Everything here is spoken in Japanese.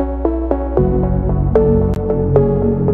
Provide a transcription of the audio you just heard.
うん。